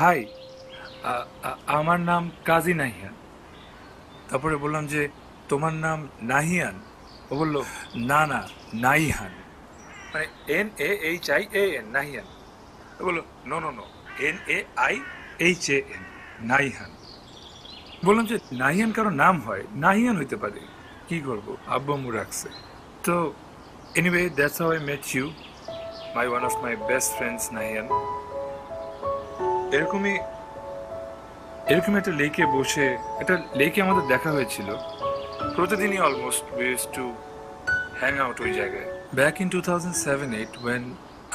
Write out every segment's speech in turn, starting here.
High আমার নাম কাজী নাহিয়ান তারপরে বললাম যে, তোমার নাম নাহিয়ান? ও বলল, না না, নাইহান। মানে N A H I A N Nahiyan. ও বলল, no no no N A I H A N Naihan. বললাম যে, নাহিয়ান কারও নাম হয়? নাহিয়ান হইতে পারে। কি করব? আব্বু রাখছে। তো anyway that's how I met you my one of my best friends Nahiyan. এরকমই এরকম একটা লেকে বসে, একটা লেকে আমাদের দেখা হয়েছিল। প্রতিদিনই almost used to hang out ওই জায়গায়। Back in two thousand seven eight when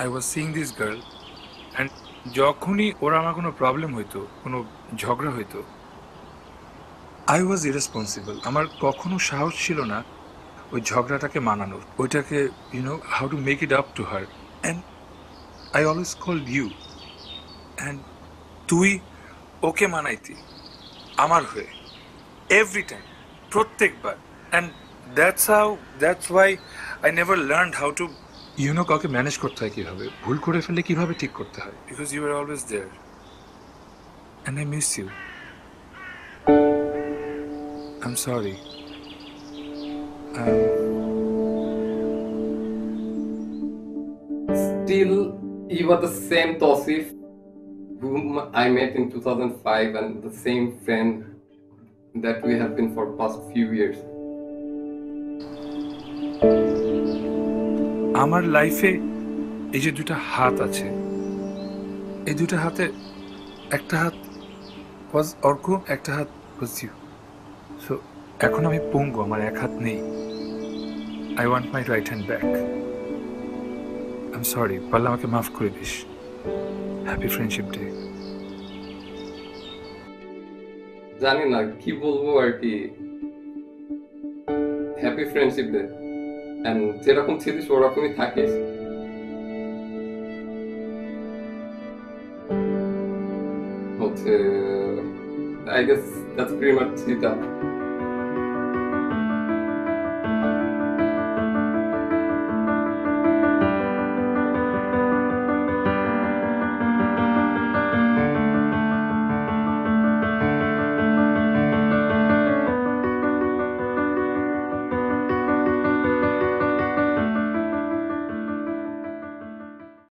I was seeing this girl and যখনই ওরা আমার কোনো প্রবলেম হইতো, কোনো ঝগড়া হইতো আই ওয়াজ ইরেসপন্সিবল আমার কখনো সাহস ছিল না ওই ঝগড়াটাকে মানানোর। ওইটাকে you know how to make it up to her and I always call you and তুই ওকে মানাইতি আমার হয়ে এভরি টাইম প্রত্যেকবার। And that's how that's why I never learn how to you know কাউকে ম্যানেজ করতে হয় কীভাবে? ভুল করে ফেললে কীভাবে ঠিক করতে হয়? Because you are always there and I miss you I am sorry Still, you are the same Tosif. Whom I met in 2005 and the same friend that we have been for past few years. আমার লাইফে এই যে দুটা হাত আছে, এই দুটা হাতে একটা হাত ওয়াজ অর্ক একটা হাত ওয়াজ ইউ সো এখন আমি পঙ্গু, আমার এক হাত নেই। I want my right hand back I am sorry পারলে আমাকে মাফ করে দিস। হ্যাপি ফ্রেন্ডশিপ ডে জানি না, কি বলব আর কি? হ্যাপি ফ্রেন্ডশিপ ডে এন্ড যেরকম ছিলিস, ওরকমই থাকিস। হচ্ছে I guess that's much it